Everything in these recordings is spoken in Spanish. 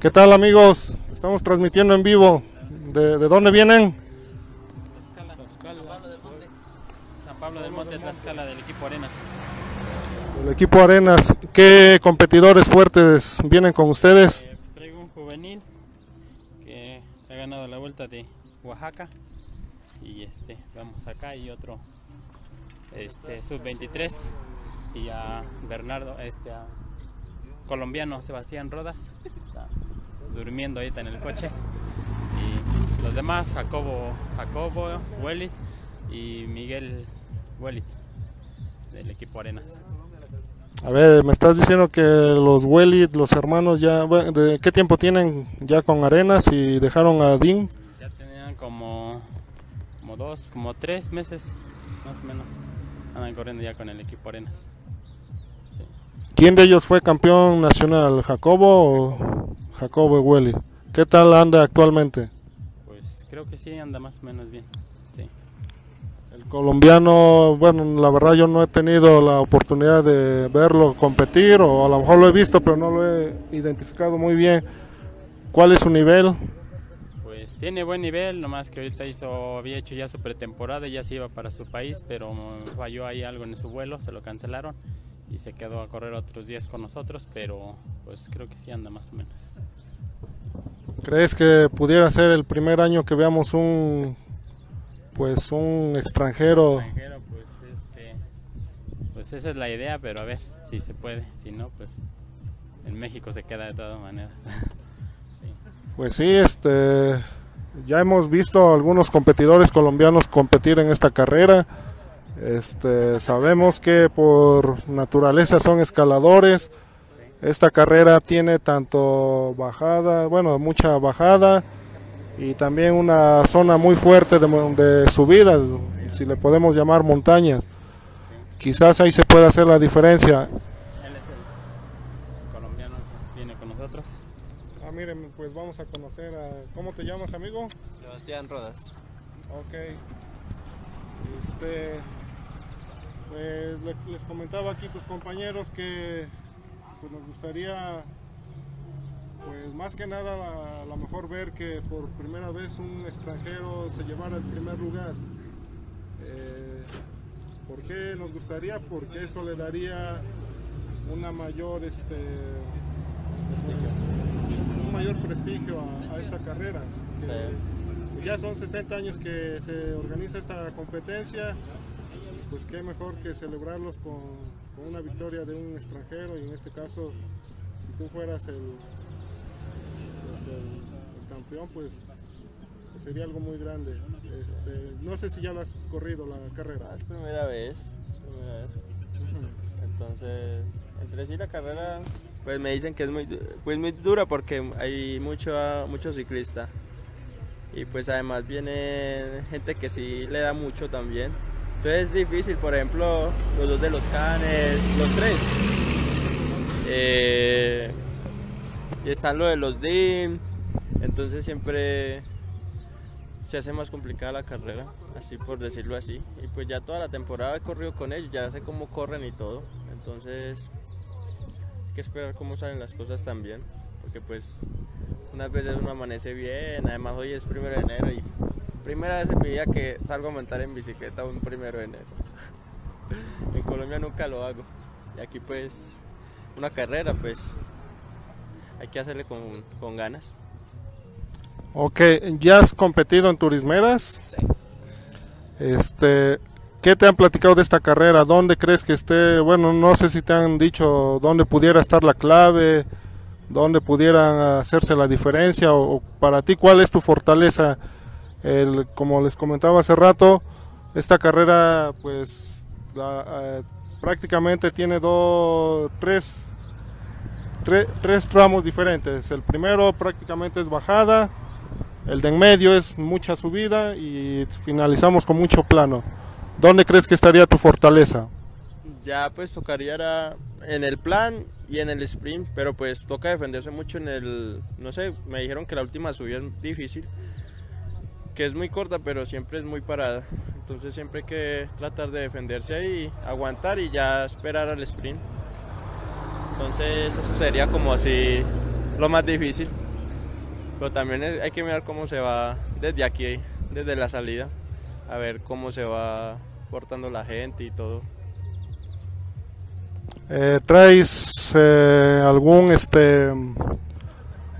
¿Qué tal amigos? Estamos transmitiendo en vivo. ¿De, de dónde vienen? Tlaxcala. San Pablo del Monte, Tlaxcala, del equipo Arenas. El equipo Arenas. ¿Qué competidores fuertes vienen con ustedes? Eh, traigo un juvenil que ha ganado la vuelta de Oaxaca. Y este, vamos acá y otro este, sub-23. Y a Bernardo, este, a colombiano Sebastián Rodas. Durmiendo ahorita en el coche. Y los demás, Jacobo, Jacobo, Wellit y Miguel Wellit del equipo Arenas. A ver, me estás diciendo que los Wellit, los hermanos ya, bueno, ¿de qué tiempo tienen ya con Arenas y dejaron a Dean? Ya tenían como, como dos, como tres meses más o menos. Andan corriendo ya con el equipo Arenas. ¿Quién de ellos fue campeón nacional, Jacobo o Jacobo Wellit? ¿Qué tal anda actualmente? Pues creo que sí anda más o menos bien. Sí. El colombiano, bueno, la verdad yo no he tenido la oportunidad de verlo competir o a lo mejor lo he visto pero no lo he identificado muy bien. ¿Cuál es su nivel? Pues tiene buen nivel, nomás que ahorita hizo, había hecho ya su pretemporada y ya se iba para su país, pero falló ahí algo en su vuelo, se lo cancelaron y se quedó a correr otros días con nosotros, pero pues creo que sí anda más o menos. ¿Crees que pudiera ser el primer año que veamos un pues un extranjero? Extranjero, pues este pues esa es la idea, pero a ver si se puede, si no pues en México se queda de todas maneras. Sí. Pues sí, este ya hemos visto algunos competidores colombianos competir en esta carrera. Este, sabemos que por naturaleza son escaladores. Esta carrera tiene tanto bajada, bueno, mucha bajada y también una zona muy fuerte de, de subidas, si le podemos llamar montañas. Quizás ahí se puede hacer la diferencia. Él es el colombiano viene con nosotros. Ah, miren, pues vamos a conocer a... ¿Cómo te llamas, amigo? Sebastián Rodas. Ok. Este, pues, le- les comentaba aquí tus compañeros que pues, nos gustaría, pues más que nada, a lo mejor ver que por primera vez un extranjero se llevara el primer lugar. Eh, ¿Por qué nos gustaría? Porque eso le daría una mayor, este, un mayor prestigio a, a esta carrera. que Ya son 60 años que se organiza esta competencia, pues qué mejor que celebrarlos con, con una victoria de un extranjero y en este caso, si tú fueras el, pues, el- el campeón, pues, pues sería algo muy grande. Este, no sé si ya lo has corrido la carrera. Es primera vez. Es primera vez. Entonces, entre sí la carrera, pues me dicen que es muy, pues muy dura porque hay mucho, mucho ciclista. Y pues además viene gente que sí le da mucho también. Entonces es difícil, por ejemplo, los dos de los canes, los tres. Eh, y están lo de los DIM. Entonces siempre se hace más complicada la carrera, así por decirlo así. Y pues ya toda la temporada he corrido con ellos, ya sé cómo corren y todo. Entonces hay que esperar cómo salen las cosas también. Porque pues unas veces uno amanece bien, además hoy es primero de enero y primera vez en mi vida que salgo a montar en bicicleta un primero de enero. en Colombia nunca lo hago. Y aquí pues una carrera pues hay que hacerle con, con ganas. Ok, ¿ya has competido en turismeras? Sí. Este, ¿qué te han platicado de esta carrera? ¿Dónde crees que esté? Bueno, no sé si te han dicho dónde pudiera estar la clave, dónde pudieran hacerse la diferencia o, o para ti cuál es tu fortaleza. Como les comentaba hace rato, esta carrera pues la, eh, prácticamente tiene dos, tres, tre- tres tramos diferentes. El primero prácticamente es bajada, el de en medio es mucha subida y finalizamos con mucho plano. ¿Dónde crees que estaría tu fortaleza? Ya pues tocaría en el plan y en el sprint, pero pues toca defenderse mucho en el, no sé, me dijeron que la última subida es difícil, que es muy corta pero siempre es muy parada, entonces siempre hay que tratar de defenderse ahí, aguantar y ya esperar al sprint. Entonces eso sería como así lo más difícil. Pero también hay que mirar cómo se va desde aquí, desde la salida, a ver cómo se va portando la gente y todo. Eh, ¿Traes eh, algún, este,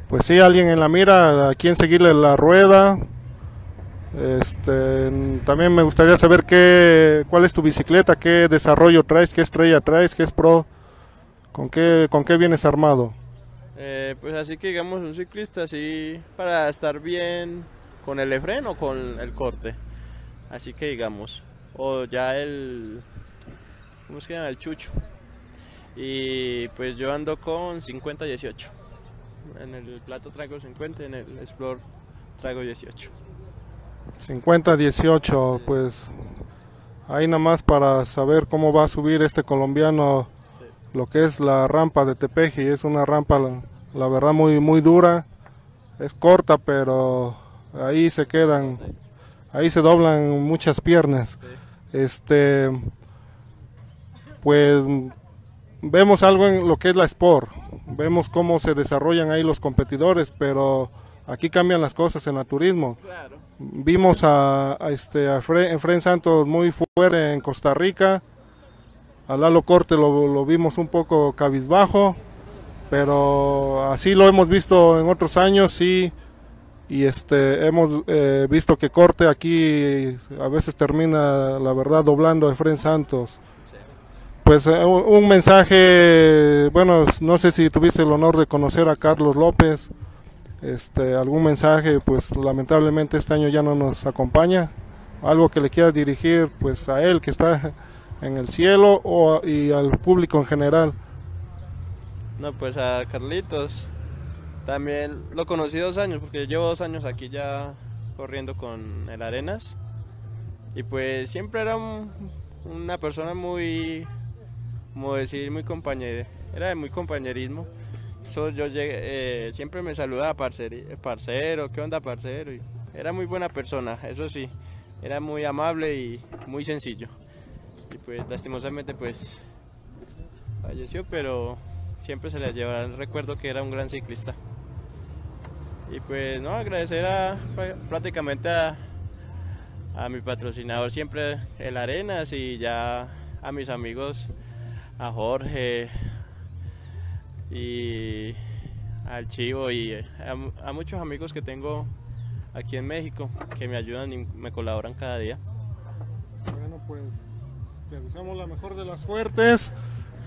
pues sí, alguien en la mira a quien seguirle la rueda? Este, también me gustaría saber qué, cuál es tu bicicleta, qué desarrollo traes, qué estrella traes, qué es pro, con qué, con qué vienes armado. Eh, pues así que digamos un ciclista así para estar bien con el efren o con el corte. Así que digamos. O ya el... ¿Cómo se llama? El chucho. Y pues yo ando con 50-18. En el plato traigo 50, en el Explore traigo 18. 50-18, pues ahí nada más para saber cómo va a subir este colombiano lo que es la rampa de Tepeji. Es una rampa, la, la verdad, muy, muy dura. Es corta, pero ahí se quedan, ahí se doblan muchas piernas. Este, pues vemos algo en lo que es la Sport. Vemos cómo se desarrollan ahí los competidores, pero aquí cambian las cosas en el turismo. Claro. Vimos a, a este a Fre- Efren Santos muy fuerte en Costa Rica. A Lalo Corte lo, lo vimos un poco cabizbajo, pero así lo hemos visto en otros años sí. Y este hemos eh, visto que Corte aquí a veces termina, la verdad, doblando a Efren Santos. Pues eh, un un mensaje, bueno, no sé si tuviste el honor de conocer a Carlos López este, algún mensaje, pues lamentablemente este año ya no nos acompaña, algo que le quieras dirigir pues a él que está en el cielo o, y al público en general. No, pues a Carlitos. También lo conocí dos años, porque llevo dos años aquí ya corriendo con el Arenas. Y pues siempre era un- una persona muy, como decir, muy compañera. Era de muy compañerismo. So, yo llegué, eh, siempre me saludaba parceri- parcero, ¿qué onda parcero? Y era muy buena persona, eso sí. Era muy amable y muy sencillo. Y pues lastimosamente pues falleció, pero siempre se le llevará el recuerdo que era un gran ciclista. Y pues no, agradecer prácticamente a, a mi patrocinador siempre el Arenas y ya a mis amigos, a Jorge y al Chivo y a, a muchos amigos que tengo aquí en México que me ayudan y me colaboran cada día. Bueno, pues te deseamos la mejor de las suertes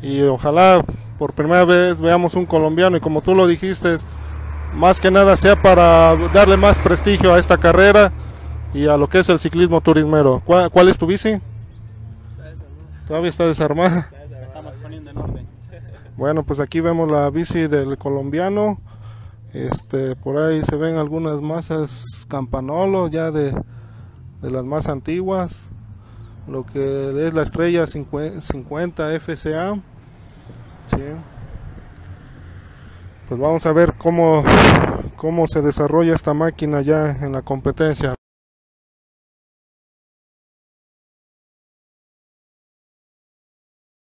y ojalá por primera vez veamos un colombiano y como tú lo dijiste, más que nada sea para darle más prestigio a esta carrera y a lo que es el ciclismo turismero. ¿Cuál, cuál es tu bici? Todavía está desarmada. La estamos poniendo en orden. Bueno, pues aquí vemos la bici del colombiano. Este, por ahí se ven algunas masas campanolo ya de, de las más antiguas. Lo que es la estrella 50 50 FCA. Sí. Pues vamos a ver cómo, cómo se desarrolla esta máquina ya en la competencia.